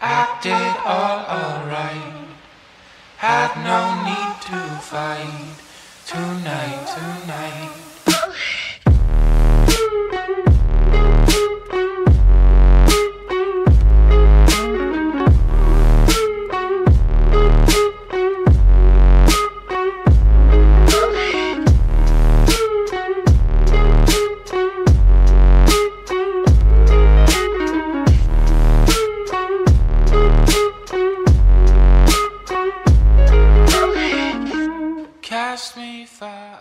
acted all alright. Had no need to fight tonight, tonight. Cast me far